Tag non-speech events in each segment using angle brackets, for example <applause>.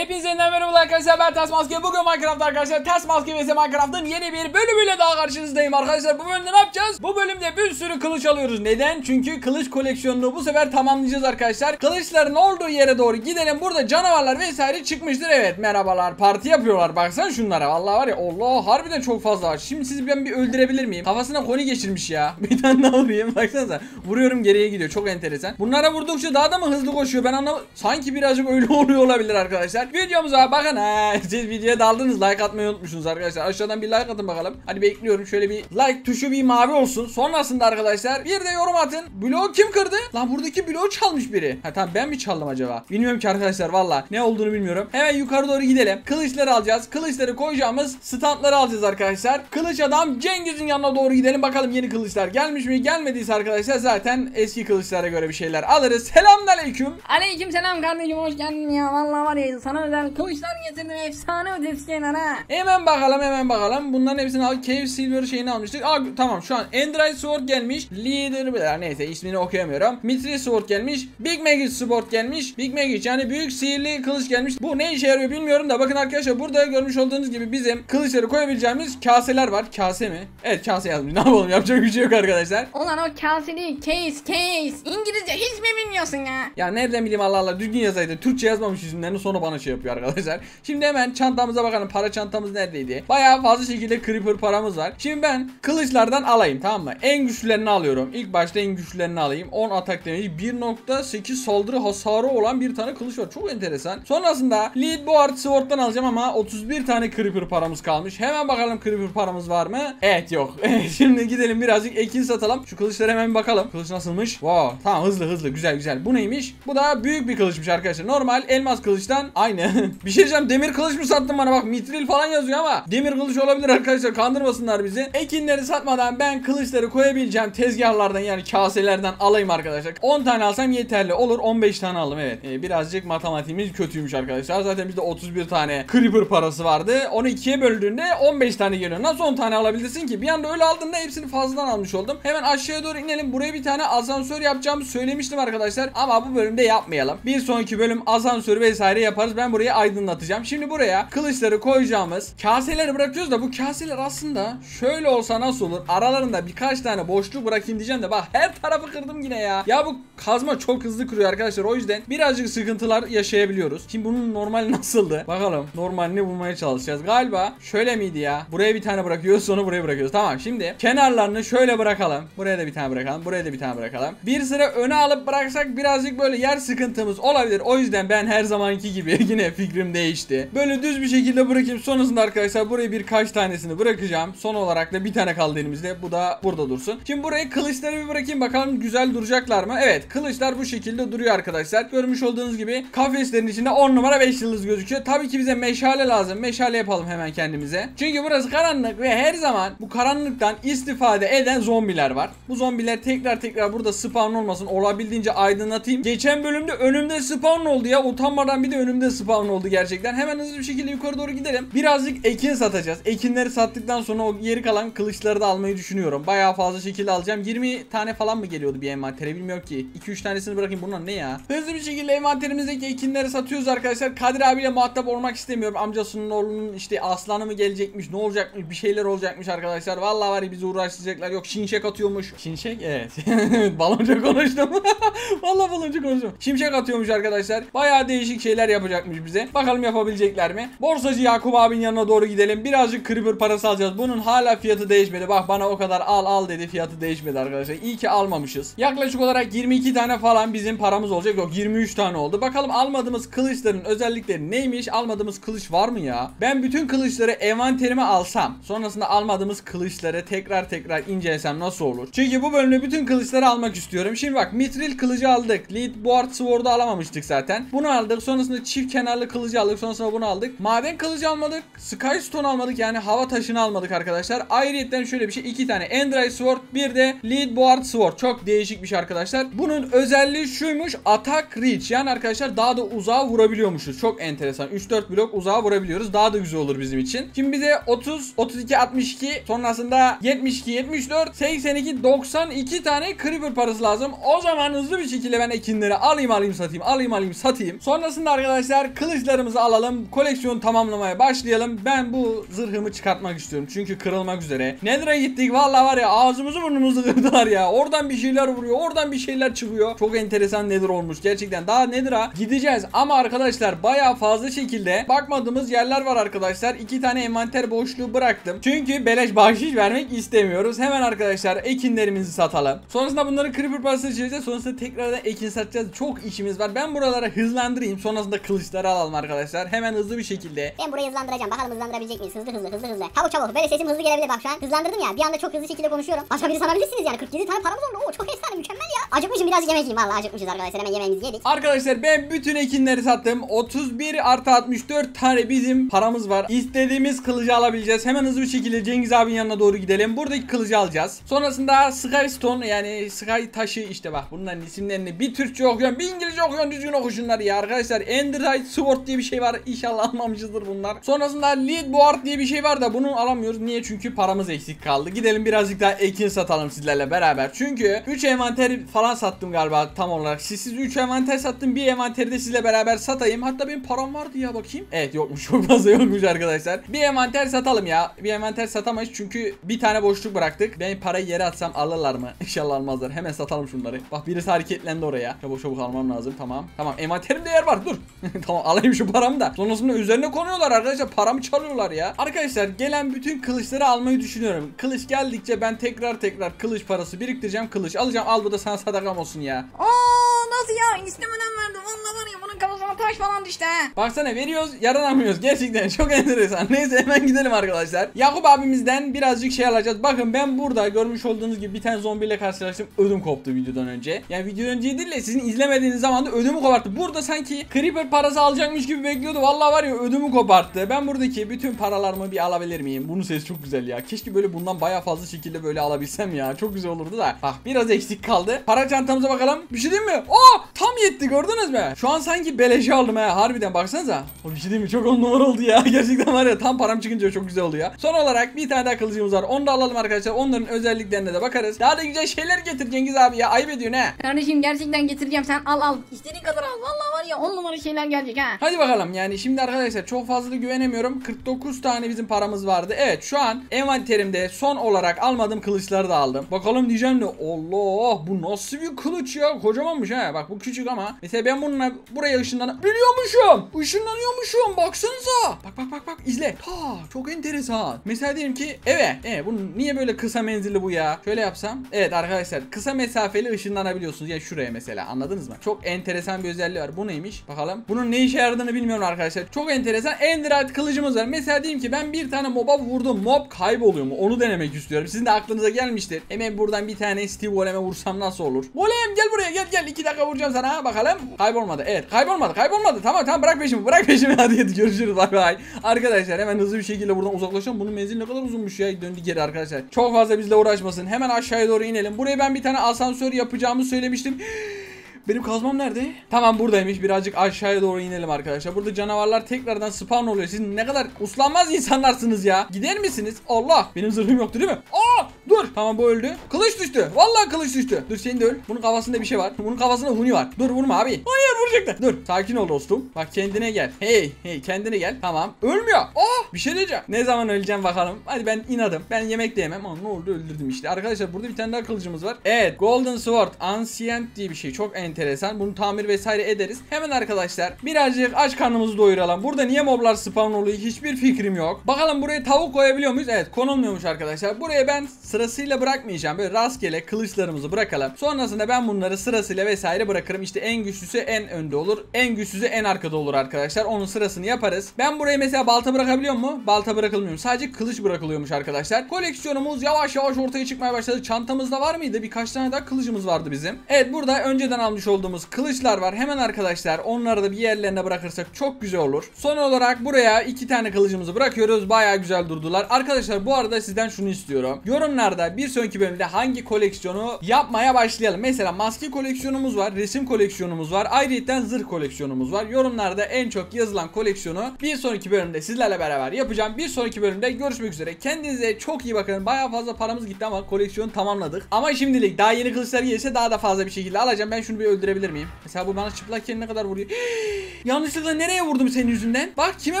Hepinize yeniden merhaba arkadaşlar ben Ters Maske. Bugün Minecraft arkadaşlar Ters Maske vs Minecraft'ın yeni bir bölümüyle daha karşınızdayım arkadaşlar. Bu bölümde ne yapacağız? Bu bölümde bir sürü kılıç alıyoruz. Neden? Çünkü kılıç koleksiyonunu bu sefer tamamlayacağız arkadaşlar. Kılıçların olduğu yere doğru gidelim. Burada canavarlar vesaire çıkmıştır. Evet merhabalar. Parti yapıyorlar. Baksana şunlara. Vallahi var ya Allah harbiden çok fazla var. Şimdi sizi ben bir öldürebilir miyim? Kafasına koni geçirmiş ya. <laughs> Bir tane daha vurayım. Baksanıza. Vuruyorum geriye gidiyor. Çok enteresan. Bunlara vurdukça daha da mı hızlı koşuyor? Ben anlamadım Sanki birazcık öyle <laughs> oluyor olabilir arkadaşlar Videomuza bakın. Ha Siz videoya daldınız like atmayı unutmuşsunuz arkadaşlar. Aşağıdan bir like atın bakalım. Hadi bekliyorum şöyle bir like tuşu bir mavi olsun. Sonrasında arkadaşlar bir de yorum atın. Bloğu kim kırdı? Lan buradaki bloğu çalmış biri. Ha tamam ben mi çaldım acaba? Bilmiyorum ki arkadaşlar valla. Ne olduğunu bilmiyorum. Hemen yukarı doğru gidelim. Kılıçları alacağız. Kılıçları koyacağımız standları alacağız arkadaşlar. Kılıç adam Cengiz'in yanına doğru gidelim. Bakalım yeni kılıçlar gelmiş mi? Gelmediyse arkadaşlar zaten eski kılıçlara göre bir şeyler alırız. Selamünaleyküm. Aleyküm selam kardeşim hoş geldin ya. Vallahi var ya sana özel kılıçlar getirdim efsane ötesi ha. Hemen bakalım hemen bakalım. Bunların hepsini al. Cave Silver şeyini almıştık. Aa, tamam şu an Endrite Sword gelmiş. Leader neyse ismini okuyamıyorum. Mithril Sword gelmiş. Big Magic Sword gelmiş. Big Magic yani büyük sihirli kılıç gelmiş. Bu ne işe yarıyor bilmiyorum da bakın arkadaşlar burada görmüş olduğunuz gibi bizim kılıçları koyabileceğimiz kaseler var. Kase mi? Evet kase yazmış. <laughs> Ne yapalım yapacak bir şey yok arkadaşlar. Ulan o kase değil case case. İngilizce hiç mi bilmiyorsun ya? Ya nereden bileyim Allah Allah düzgün yazaydı. Türkçe yazmamış yüzünden sonra bana şey yapıyor arkadaşlar. Şimdi hemen çantamıza bakalım. Para çantamız neredeydi? Bayağı fazla şekilde creeper paramız var. Şimdi ben kılıçlardan alayım tamam mı? En güçlülerini alıyorum. İlk başta en güçlülerini alayım. 10 atak demeyi 1.8 saldırı hasarı olan bir tane kılıç var. Çok enteresan. Sonrasında Lead Board Sword'dan alacağım ama 31 tane creeper paramız kalmış. Hemen bakalım creeper paramız var mı? Evet yok. <laughs> Şimdi gidelim birazcık ekin satalım. Şu kılıçlara hemen bakalım. Kılıç nasılmış? Wow. Tamam hızlı hızlı güzel güzel. Bu neymiş? Bu da büyük bir kılıçmış arkadaşlar. Normal elmas kılıçtan aynı. <laughs> bir şey diyeceğim. Demir kılıç mı sattın bana? Bak mitril falan yazıyor ama demir kılıç olabilir arkadaşlar. Kandırmasınlar bizi. Ekinleri satmadan ben kılıçları koyabileceğim tezgahlardan yani kaselerden alayım arkadaşlar. 10 tane alsam yeterli. Olur 15 tane aldım evet. Ee, birazcık matematiğimiz kötüymüş arkadaşlar. Zaten bizde 31 tane creeper parası vardı. Onu ikiye böldüğünde 15 tane geliyor. Nasıl 10 tane alabilirsin ki? Bir anda öyle aldığında hepsini fazladan almış oldum. Hemen aşağıya doğru inelim. Buraya bir tane asansör yapacağımı söylemiştim arkadaşlar. Ama bu bölümde yapmayalım. Bir sonraki bölüm asansör vesaire yaparız. Ben burayı aydınlatacağım. Şimdi buraya kılıçları koyacağımız kaseleri bırakıyoruz da bu kaseler aslında şöyle olsa nasıl olur? Aralarında birkaç tane boşluk bırakayım diyeceğim de bak her tarafı kırdım yine ya. Ya bu kazma çok hızlı kırıyor arkadaşlar. O yüzden birazcık sıkıntılar yaşayabiliyoruz. Şimdi bunun normal nasıldı? Bakalım normalini bulmaya çalışacağız. Galiba şöyle miydi ya? Buraya bir tane bırakıyoruz sonra buraya bırakıyoruz. Tamam şimdi kenarlarını şöyle bırakalım. Buraya da bir tane bırakalım. Buraya da bir tane bırakalım. Bir sıra öne alıp bıraksak birazcık böyle yer sıkıntımız olabilir. O yüzden ben her zamanki gibi <laughs> yine fikrim değişti. Böyle düz bir şekilde bırakayım. Sonrasında arkadaşlar buraya birkaç tanesini bırakacağım. Son olarak da bir tane kaldı elimizde. Bu da burada dursun. Şimdi buraya kılıçları bir bırakayım bakalım güzel duracaklar mı? Evet kılıçlar bu şekilde duruyor arkadaşlar. Görmüş olduğunuz gibi kafeslerin içinde 10 numara 5 yıldız gözüküyor. Tabii ki bize meşale lazım. Meşale yapalım hemen kendimize. Çünkü burası karanlık ve her zaman bu karanlıktan istifade eden zombiler var. Bu zombiler tekrar tekrar burada spawn olmasın. Olabildiğince aydınlatayım. Geçen bölümde önümde spawn oldu ya. Utanmadan bir de önümde spawn oldu gerçekten. Hemen hızlı bir şekilde yukarı doğru gidelim. Birazcık ekin satacağız. Ekinleri sattıktan sonra o geri kalan kılıçları da almayı düşünüyorum. Bayağı fazla şekilde alacağım. 20 tane falan mı geliyordu bir envantere bilmiyorum ki. 2-3 tanesini bırakayım. Bunlar ne ya? Hızlı bir şekilde envanterimizdeki ekinleri satıyoruz arkadaşlar. Kadir abiyle muhatap olmak istemiyorum. Amcasının oğlunun işte aslanı mı gelecekmiş, ne olacakmış, bir şeyler olacakmış arkadaşlar. Vallahi var ya bizi uğraştıracaklar. Yok şimşek atıyormuş. Şimşek? Evet. <laughs> balonca konuştum. <laughs> Vallahi balonca konuştum. Şimşek atıyormuş arkadaşlar. Bayağı değişik şeyler yapacakmış bize. Bakalım yapabilecekler mi? Borsacı Yakup abinin yanına doğru gidelim. Birazcık creeper parası alacağız. Bunun hala fiyatı değişmedi. Bak bana o kadar al al dedi. Fiyatı değişmedi arkadaşlar. İyi ki almamışız. Yaklaşık olarak 22 tane falan bizim paramız olacak. Yok 23 tane oldu. Bakalım almadığımız kılıçların özellikleri neymiş? Almadığımız kılıç var mı ya? Ben bütün kılıçları envanterime alsam. Sonrasında almadığımız kılıçları tekrar tekrar incelesem nasıl olur? Çünkü bu bölümde bütün kılıçları almak istiyorum. Şimdi bak mitril kılıcı aldık. Lead board sword'u alamamıştık zaten. Bunu aldık. Sonrasında çift kenarlı kılıcı aldık. Sonrasında bunu aldık. Maden kılıcı almadık. Sky stone almadık. Yani hava taşını almadık arkadaşlar. Ayrıyetten şöyle bir şey. iki tane Endrite sword. Bir de lead board sword. Çok değişik bir şey arkadaşlar. Bunun özelliği şuymuş. Attack reach. Yani arkadaşlar daha da uzağa vurabiliyormuşuz. Çok enteresan. 3-4 blok uzağa vurabiliyoruz. Daha da güzel olur bizim için. Şimdi bize 30, 32, 62 sonrasında 72, 74, 82, 92 tane creeper parası lazım. O zaman hızlı bir şekilde ben ekinleri alayım alayım satayım. Alayım alayım satayım. Sonrasında arkadaşlar kılıçlarımızı alalım. Koleksiyonu tamamlamaya başlayalım. Ben bu zırhımı çıkartmak istiyorum. Çünkü kırılmak üzere. Nether'a gittik. Vallahi var ya ağzımızı burnumuzu <laughs> kırdılar ya. Oradan bir şeyler vuruyor. Oradan bir şeyler çıkıyor. Çok enteresan Nether olmuş. Gerçekten daha Nether'a gideceğiz. Ama arkadaşlar baya fazla şekilde bakmadığımız yerler var arkadaşlar. İki tane envanter boşluğu bıraktım. Çünkü beleş bahşiş vermek istemiyoruz. Hemen arkadaşlar ekinlerimizi satalım. Sonrasında bunları creeper parası çekeceğiz. Sonrasında tekrardan ekin satacağız. Çok işimiz var. Ben buralara hızlandırayım. Sonrasında kılıçları alalım arkadaşlar. Hemen hızlı bir şekilde. Ben burayı hızlandıracağım. Bakalım hızlandırabilecek miyiz? Hızlı hızlı hızlı hızlı. Çabuk çabuk. Böyle sesim hızlı gelebilir bak şu an. Hızlandırdım ya. Bir anda çok hızlı şekilde konuşuyorum. Başka biri sanabilirsiniz yani. 47 tane paramız oldu. Oo çok efsane mükemmel ya. Acıkmışım birazcık yemek yiyeyim. Valla acıkmışız arkadaşlar. Hemen yemeğimizi yedik. Arkadaşlar ben bütün ekinleri sattım. 31 artı 64 tane bizim paramız var. İstediğimiz kılıcı alabileceğiz. Hemen hızlı bir şekilde Cengiz abinin yanına doğru gidelim. Buradaki kılıcı alacağız. Sonrasında Skystone yani Sky taşı işte bak bunların isimlerini bir Türkçe okuyorum bir İngilizce okuyorum düzgün oku ya arkadaşlar. Enderite Sword diye bir şey var. İnşallah almamışızdır bunlar. Sonrasında Lead Board diye bir şey var da bunu alamıyoruz. Niye? Çünkü paramız eksik kaldı. Gidelim birazcık daha ekin satalım sizlerle beraber. Çünkü 3 envanter falan sattım galiba tam olarak. Siz, siz 3 envanter sattım. Bir envanteri de sizle beraber satayım. Hatta benim param vardı ya bakayım. Evet yokmuş. <laughs> Çok fazla yokmuş arkadaşlar. Bir envanter satalım ya. Bir envanter satamayız çünkü bir tane boşluk bıraktık. Ben parayı yere atsam alırlar mı? <laughs> İnşallah almazlar. Hemen satalım şunları. Bak birisi hareketlendi oraya. Çabuk çabuk almam lazım. Tamam. Tamam. Envanterimde yer var. Dur. <laughs> tamam alayım şu paramı da. Sonrasında üzerine konuyorlar arkadaşlar. Paramı çalıyorlar ya. Arkadaşlar gelen bütün kılıçları almayı düşünüyorum. Kılıç geldikçe ben tekrar tekrar kılıç parası biriktireceğim. Kılıç alacağım. Al bu da sana sadakam olsun ya. Oo nasıl ya istemeden verdim. Valla var ya bunun taş falan düştü ha. Baksana veriyoruz yaranamıyoruz gerçekten <laughs> çok enteresan. Neyse hemen gidelim arkadaşlar. Yakup abimizden birazcık şey alacağız. Bakın ben burada görmüş olduğunuz gibi bir tane zombiyle karşılaştım. Ödüm koptu videodan önce. Yani videodan önce değil de sizin izlemediğiniz zaman da ödümü koparttı. Burada sanki creeper parası alacakmış gibi bekliyordu. Vallahi var ya ödümü koparttı. Ben buradaki bütün paralarımı bir alabilir miyim? Bunun sesi çok güzel ya. Keşke böyle bundan baya fazla şekilde böyle alabilsem ya. Çok güzel olurdu da. Bak biraz eksik kaldı. Para çantamıza bakalım. Bir şey değil mi? Aa tam yetti gördünüz mü? Şu an sanki beleşe aldım ha harbiden baksanıza. O bir şey değil mi? Çok on numara oldu ya. <laughs> Gerçekten var ya tam param çıkınca çok güzel oluyor. Son olarak bir tane daha kılıcımız var. Onu da alalım arkadaşlar. Onların özelliklerine de bakarız. Daha da güzel şeyler getir Cengiz abi ya. Ayıp ediyorsun ha. Kardeşim gerçekten getireceğim sen al al. İstediğin kadar al. Valla var ya on numara şeyler gelecek ha. Hadi bakalım yani şimdi arkadaşlar çok fazla da güvenemiyorum. 49 tane bizim paramız vardı. Evet şu an envanterimde son olarak almadığım kılıçları da aldım. Bakalım diyeceğim de Allah bu nasıl bir kılıç ya. Kocamanmış ha. Bak bu küçük ama. Mesela ben bununla buraya ışınlanabiliyormuşum. Işınlanıyormuşum. Baksanıza. Bak bak bak bak izle. Ta çok enteresan. Mesela diyelim ki eve. E bunun niye böyle kısa menzilli bu ya? Şöyle yapsam. Evet arkadaşlar kısa mesafeli ışınlanabiliyorsunuz. Ya şuraya mesela anladınız mı? Çok enteresan bir özelliği var. Bu neymiş? Bakalım. Bunun ne işe yaradığını bilmiyorum arkadaşlar. Çok enteresan. Enderite kılıcımız var. Mesela diyelim ki ben bir tane moba vurdum. Mob kayboluyor mu? Onu denemek istiyorum. Sizin de aklınıza gelmiştir. Hemen buradan bir tane Steve Golem'e vursam nasıl olur? Golem gel buraya gel gel. iki dakika vuracağım sana. Bakalım. Kaybolmadı. Evet kaybolmadı. Kaybolmadı. Tamam tamam bırak peşimi. Bırak peşimi. <laughs> Hadi hadi görüşürüz. Bay bay. Arkadaşlar hemen hızlı bir şekilde buradan uzaklaşalım. Bunun menzili ne kadar uzunmuş ya. Döndü geri arkadaşlar. Çok fazla bizle uğraşmasın. Hemen aşağıya doğru inelim. Buraya ben bir tane asansör yapacağımı söylemiştim. <gasps> Benim kazmam nerede? Tamam buradaymış. Birazcık aşağıya doğru inelim arkadaşlar. Burada canavarlar tekrardan spawn oluyor. Siz ne kadar uslanmaz insanlarsınız ya. Gider misiniz? Allah. Benim zırhım yoktu değil mi? Aa dur. Tamam bu öldü. Kılıç düştü. Vallahi kılıç düştü. Dur sen de öl. Bunun kafasında bir şey var. Bunun kafasında huni var. Dur vurma abi. Hayır vuracaktı. Dur. Sakin ol dostum. Bak kendine gel. Hey hey kendine gel. Tamam. Ölmüyor. Aa bir şey diyeceğim. Ne zaman öleceğim bakalım. Hadi ben inadım. Ben yemek de yemem. Ama ne oldu öldürdüm işte. Arkadaşlar burada bir tane daha kılıcımız var. Evet. Golden Sword. Ancient diye bir şey. Çok enteresan. Bunu tamir vesaire ederiz. Hemen arkadaşlar birazcık aç karnımızı doyuralım. Burada niye moblar spawn oluyor hiçbir fikrim yok. Bakalım buraya tavuk koyabiliyor muyuz? Evet konulmuyormuş arkadaşlar. Buraya ben sırasıyla bırakmayacağım. Böyle rastgele kılıçlarımızı bırakalım. Sonrasında ben bunları sırasıyla vesaire bırakırım. İşte en güçlüsü en önde olur. En güçsüzü en arkada olur arkadaşlar. Onun sırasını yaparız. Ben buraya mesela balta bırakabiliyor mu? Balta bırakılmıyor. Sadece kılıç bırakılıyormuş arkadaşlar. Koleksiyonumuz yavaş yavaş ortaya çıkmaya başladı. Çantamızda var mıydı? Birkaç tane daha kılıcımız vardı bizim. Evet burada önceden almış olduğumuz kılıçlar var. Hemen arkadaşlar onları da bir yerlerine bırakırsak çok güzel olur. Son olarak buraya iki tane kılıcımızı bırakıyoruz. Baya güzel durdular. Arkadaşlar bu arada sizden şunu istiyorum. Yorumlar yorumlarda bir sonraki bölümde hangi koleksiyonu yapmaya başlayalım. Mesela maske koleksiyonumuz var, resim koleksiyonumuz var, ayrıca zırh koleksiyonumuz var. Yorumlarda en çok yazılan koleksiyonu bir sonraki bölümde sizlerle beraber yapacağım. Bir sonraki bölümde görüşmek üzere. Kendinize çok iyi bakın. Bayağı fazla paramız gitti ama koleksiyonu tamamladık. Ama şimdilik daha yeni kılıçlar gelirse daha da fazla bir şekilde alacağım. Ben şunu bir öldürebilir miyim? Mesela bu bana çıplakken ne kadar vuruyor? <gasps> yanlışlıkla nereye vurdum senin yüzünden? Bak kime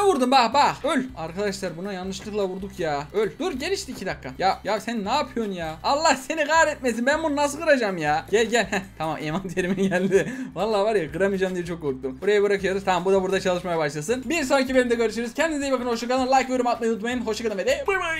vurdum bak bak. Öl. Arkadaşlar buna yanlışlıkla vurduk ya. Öl. Dur gel işte iki dakika. Ya ya sen ne yapıyorsun ya? Allah seni kahretmesin. Ben bunu nasıl kıracağım ya? Gel gel. Heh, tamam envanterimin geldi. <laughs> Vallahi var ya kıramayacağım diye çok korktum. Buraya bırakıyoruz. Tamam bu da burada çalışmaya başlasın. Bir sonraki bölümde görüşürüz. Kendinize iyi bakın. Hoşçakalın. Like ve yorum atmayı unutmayın. Hoşçakalın ve de bay bay.